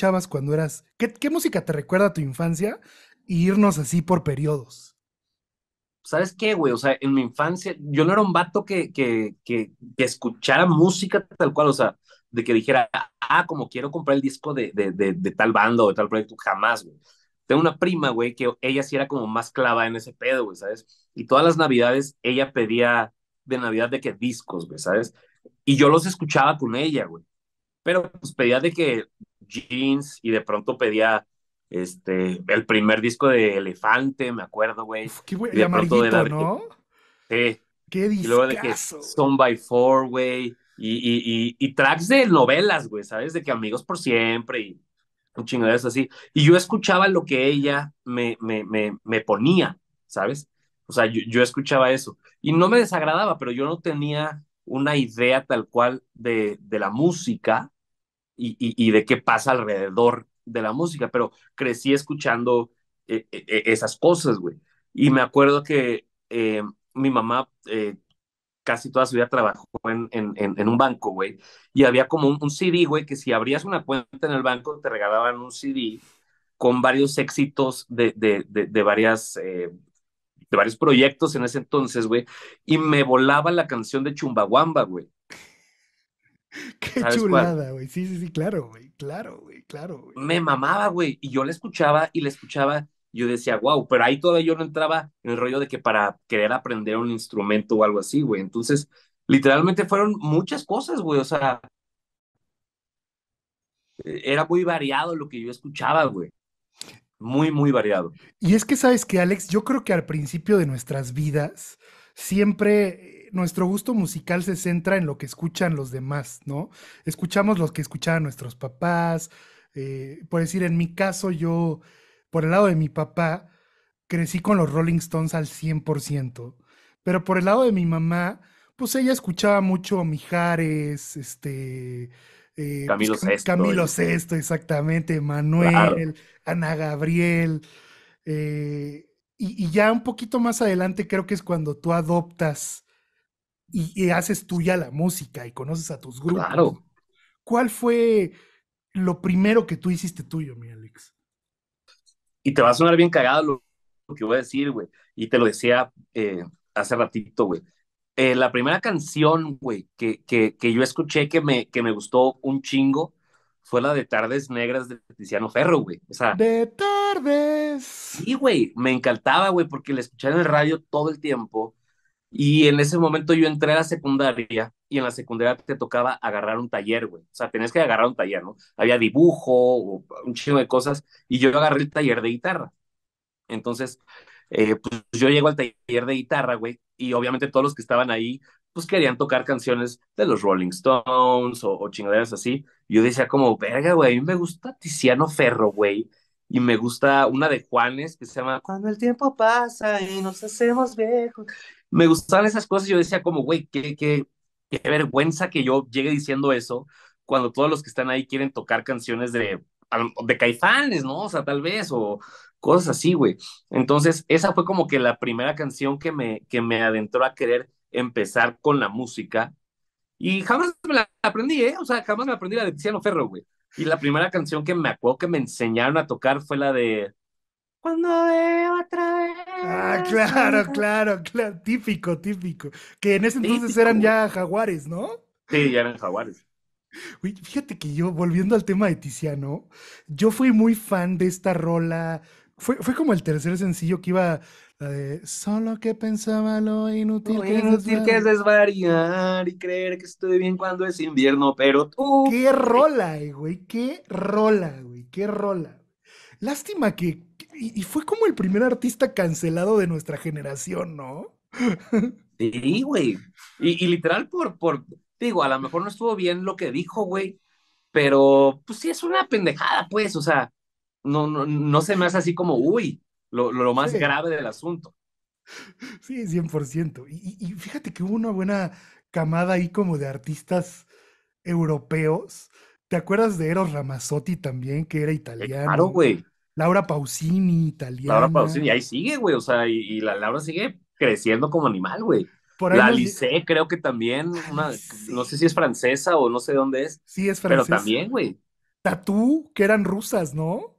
escuchabas cuando eras. ¿Qué, qué música te recuerda a tu infancia? Y irnos así por periodos. ¿Sabes qué, güey? O sea, en mi infancia, yo no era un vato que, que, que, que escuchara música tal cual, o sea, de que dijera, ah, como quiero comprar el disco de, de, de, de tal bando o de tal proyecto, jamás, güey. Tengo una prima, güey, que ella sí era como más clava en ese pedo, güey, ¿sabes? Y todas las navidades ella pedía de Navidad de que discos, güey, ¿sabes? Y yo los escuchaba con ella, güey. Pero pues pedía de que jeans y de pronto pedía este, el primer disco de Elefante, me acuerdo, güey. Qué güey, Y de pronto de la de ¿no? sí, Qué y luego de que discazo. Son by Four, güey, y, y, y, y tracks de novelas, güey, ¿sabes? De que Amigos por Siempre y un chingaderas así. Y yo escuchaba lo que ella me, me, me, me ponía, ¿sabes? O sea, yo, yo escuchaba eso. Y no me desagradaba, pero yo no tenía una idea tal cual de, de la música y, de qué pasa alrededor de la música, pero crecí escuchando eh, eh, esas cosas, güey. Y me acuerdo que eh, mi mamá eh, casi toda su vida trabajó en, un banco, güey, y había como un, CD, güey, que si abrías una cuenta en el banco te regalaban un CD con varios éxitos de, de, varias, eh, de varios proyectos en ese entonces, güey, y me volaba la canción de Chumbawamba, güey. Qué chulada, güey. Sí, sí, sí, claro, güey. Claro, güey. Claro, güey. me mamaba, güey, y yo la escuchaba y la escuchaba, y yo decía, wow, pero ahí todavía yo no entraba en el rollo de que para querer aprender un instrumento o algo así, güey. Entonces, literalmente fueron muchas cosas, güey, o sea, eh, era muy variado lo que yo escuchaba, güey, muy, muy variado. Y es que sabes que, Alex, yo creo que al principio de nuestras vidas, siempre eh, nuestro gusto musical se centra en lo que escuchan los demás, ¿no? Escuchamos los que escuchaban nuestros papás. eh, por decir, en mi caso, yo, por el lado de mi papá, crecí con los Rolling Stones al 100%. Pero por el lado de mi mamá, pues ella escuchaba mucho Mijares, este, eh, pues Camilo Sesto, Sesto, exactamente, claro, Manuel, Ana Gabriel. eh, y, y ya un poquito más adelante creo que es cuando tú adoptas y, y haces tuya la música y conoces a tus grupos. claro. ¿Cuál fue lo primero que tú hiciste tuyo, mi Alex? Y te va a sonar bien cagado lo, lo que voy a decir, güey, y te lo decía eh, hace ratito, güey. Eh, la primera canción, güey, que, que, que yo escuché que me, que me gustó un chingo fue la de Tardes Negras de Tiziano Ferro, güey. O sea, De tardes. sí, güey, me encantaba, güey, porque la escuchaba en el radio todo el tiempo. Y en ese momento yo entré a la secundaria y en la secundaria te tocaba agarrar un taller, güey. O sea, tenías que agarrar un taller, ¿no? Había dibujo, o un chingo de cosas, y yo agarré el taller de guitarra. Entonces, eh, pues yo llego al taller de guitarra, güey, y obviamente todos los que estaban ahí, pues querían tocar canciones de los Rolling Stones o, o chingaderas así. Yo decía como, verga, güey, a mí me gusta Tiziano Ferro, güey, y me gusta una de Juanes que se llama Cuando el tiempo pasa y nos hacemos viejos. Me gustaban esas cosas yo decía como, güey, qué, qué, qué vergüenza que yo llegue diciendo eso cuando todos los que están ahí quieren tocar canciones de, de Caifanes, ¿no? O sea, tal vez, o cosas así, güey. Entonces, esa fue como que la primera canción que me, que me adentró a querer empezar con la música. Y jamás me la aprendí, ¿eh? O sea, jamás me aprendí la de Tiziano Ferro, güey. Y la primera canción que me acuerdo que me enseñaron a tocar fue la de Cuando veo otra Ah, vez. claro, claro, claro. Típico, típico. Que en ese entonces Típico, eran ya jaguares, ¿no? Sí, ya eran jaguares. Uy, fíjate que yo, volviendo al tema de Tiziano, yo fui muy fan de esta rola. Fue, fue como el tercer sencillo que iba, la de Solo que pensaba lo inútil Lo que es inútil que es desvariar. y creer que estoy bien cuando es invierno, pero tú. Qué rola, güey, qué rola, güey, qué rola. Lástima que, que- y, y fue como el primer artista cancelado de nuestra generación, ¿no? sí, güey. Y, y literal, por, por, digo, a lo mejor no estuvo bien lo que dijo, güey, pero pues sí es una pendejada, pues, o sea, no, no, no se me hace así como, uy, lo, lo más Sí, grave del asunto. sí, 100%. Y, y- y fíjate que hubo una buena camada ahí como de artistas europeos. ¿Te acuerdas de Eros Ramazzotti también, que era Eh, claro, italiano? güey. Laura Pausini, Laura Pausini, italiana. ahí sigue, güey, o sea, y, y la Laura sigue creciendo como animal, güey. Por ahí La nos... Alice, creo que también, una, no sé si es francesa o no sé dónde es, Sí, es pero francesa. también, güey. Tatú, que eran rusas, ¿no?